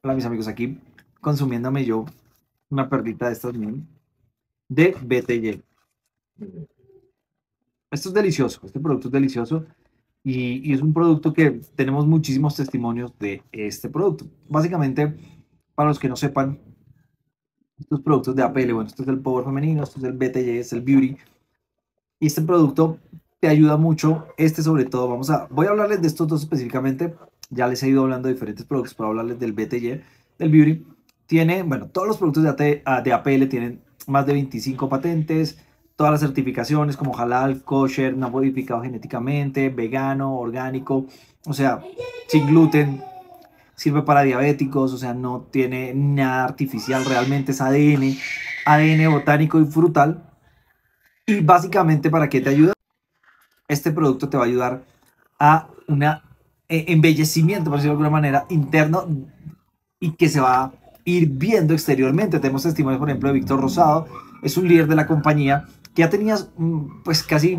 Hola mis amigos, aquí consumiéndome yo una perlita de estas de BTY. Esto es delicioso, este producto es delicioso y, es un producto que tenemos muchísimos testimonios de este producto. Básicamente, para los que no sepan, estos productos de APL, bueno, esto es el Power Femenino, esto es el BTY, es el Beauty. Y este producto te ayuda mucho, este sobre todo, vamos a, voy a hablarles de estos dos específicamente, ya les he ido hablando de diferentes productos, para hablarles del BTY, del Beauty. Tiene, bueno, todos los productos de, de APL tienen más de 25 patentes, todas las certificaciones como halal, kosher, no modificado genéticamente, vegano, orgánico, o sea, sin gluten, sirve para diabéticos, o sea, no tiene nada artificial, realmente es ADN, ADN botánico y frutal. Y básicamente, ¿para qué te ayuda? Este producto te va a ayudar a un e, embellecimiento, por decirlo de alguna manera, interno y que se va a ir viendo exteriormente. Tenemos testimonios, por ejemplo, de Víctor Rosado, es un líder de la compañía ya tenías mm, pues casi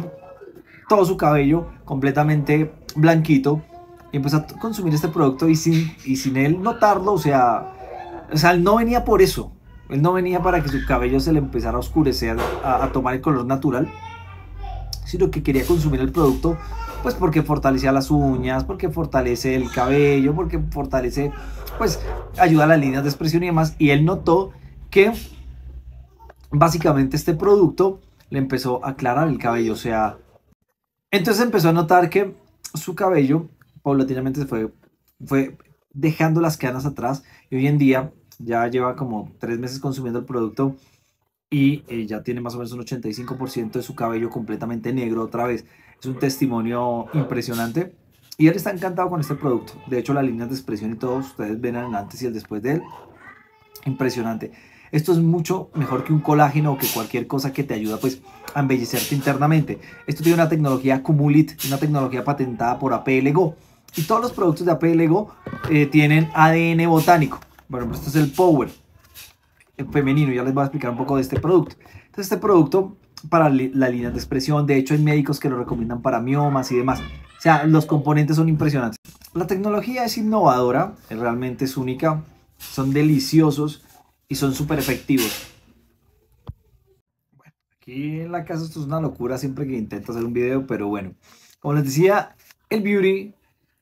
todo su cabello completamente blanquito y empezó a consumir este producto y sin, y sin él notarlo, o sea, o sea, él no venía por eso, él no venía para que su cabello se le empezara a oscurecer, a tomar el color natural, sino que quería consumir el producto pues porque fortalecía las uñas, porque fortalece el cabello, porque fortalece, pues ayuda a las líneas de expresión y demás. Y él notó que básicamente este producto le empezó a aclarar el cabello, o sea, entonces empezó a notar que su cabello paulatinamente fue, fue dejando las canas atrás y hoy en día ya lleva como tres meses consumiendo el producto y eh, ya tiene más o menos un 85% de su cabello completamente negro otra vez. Es un testimonio impresionante y él está encantado con este producto. De hecho, las líneas de expresión y todos ustedes ven el antes y el después de él. Impresionante. Esto es mucho mejor que un colágeno o que cualquier cosa que te ayuda pues a embellecerte internamente. Esto tiene una tecnología Cumulit, una tecnología patentada por APLGO. Y todos los productos de APLGO eh, tienen ADN botánico. Bueno, este es el Power femenino. Ya les voy a explicar un poco de este producto. Entonces este producto para la línea de expresión, de hecho hay médicos que lo recomiendan para miomas y demás. O sea, los componentes son impresionantes. La tecnología es innovadora, realmente es única, son deliciosos y son súper efectivos. Bueno, aquí en la casa esto es una locura siempre que intento hacer un video, pero bueno, como les decía, el Beauty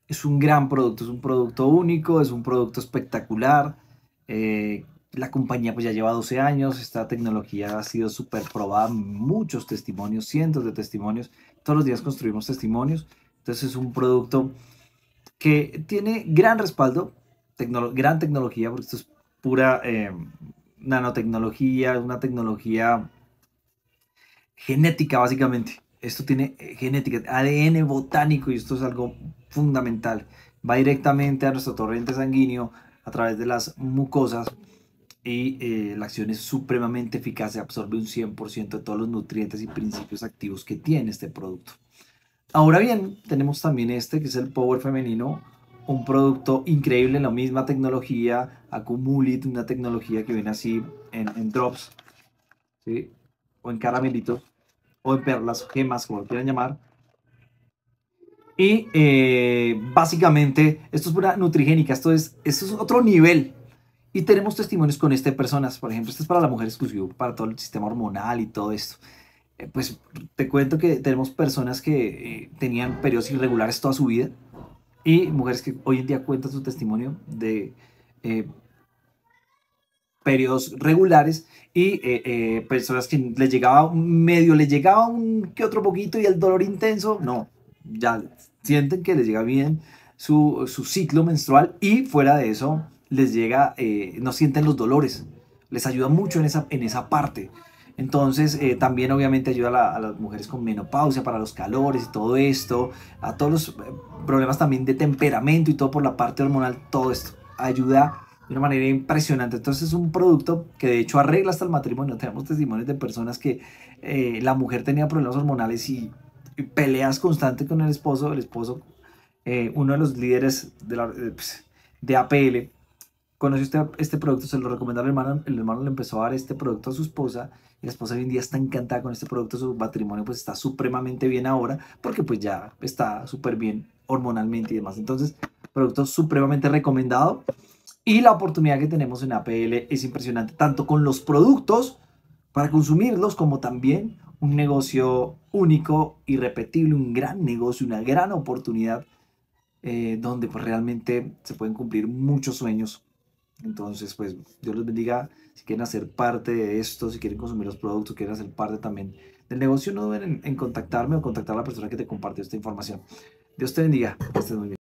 es un gran producto, es un producto único, es un producto espectacular. Eh, la compañía pues ya lleva 12 años, esta tecnología ha sido súper probada, muchos testimonios, cientos de testimonios, todos los días construimos testimonios, entonces es un producto que tiene gran respaldo, gran tecnología, porque esto es pura eh, nanotecnología, una tecnología genética básicamente. Esto tiene eh, genética, ADN botánico y esto es algo fundamental. Va directamente a nuestro torrente sanguíneo a través de las mucosas y eh, la acción es supremamente eficaz y absorbe un 100% de todos los nutrientes y principios activos que tiene este producto. Ahora bien, tenemos también este que es el Power Femenino un producto increíble, la misma tecnología, Accumulit, una tecnología que viene así en, drops, o en caramelitos, o en perlas, gemas, como lo quieran llamar. Y eh, básicamente, esto es pura nutrigénica, esto es, esto es otro nivel. Y tenemos testimonios con este personas, por ejemplo, esto es para la mujer exclusivo, para todo el sistema hormonal y todo esto. Eh, pues te cuento que tenemos personas que eh, tenían periodos irregulares toda su vida, y mujeres que hoy en día cuentan su testimonio de eh, periodos regulares y eh, eh, personas que les llegaba medio, les llegaba un que otro poquito y el dolor intenso, no, ya sienten que les llega bien su, su ciclo menstrual y fuera de eso les llega, no sienten los dolores, les ayuda mucho en esa, en esa parte. Entonces, eh, también obviamente ayuda a, las mujeres con menopausia, para los calores y todo esto, a todos los eh, problemas también de temperamento y todo por la parte hormonal, todo esto ayuda de una manera impresionante. Entonces es un producto que de hecho arregla hasta el matrimonio. Tenemos testimonios de personas que eh, la mujer tenía problemas hormonales y, peleas constantes con el esposo. El esposo, uno de los líderes de, la, pues, de APL, conoció este, producto, se lo recomendó al hermano, el hermano le empezó a dar este producto a su esposa y la esposa hoy en día está encantada con este producto, su matrimonio pues está supremamente bien ahora porque pues ya está súper bien hormonalmente y demás. Entonces, producto supremamente recomendado Y la oportunidad que tenemos en APL es impresionante, tanto con los productos para consumirlos como también un negocio único, irrepetible, un gran negocio, una gran oportunidad eh, donde pues realmente se pueden cumplir muchos sueños. Entonces, pues Dios los bendiga. Si quieren hacer parte de esto, si quieren consumir los productos, quieren hacer parte también del negocio, no duden en, en contactarme o contactar a la persona que te compartió esta información. Dios te bendiga. Estés muy bien.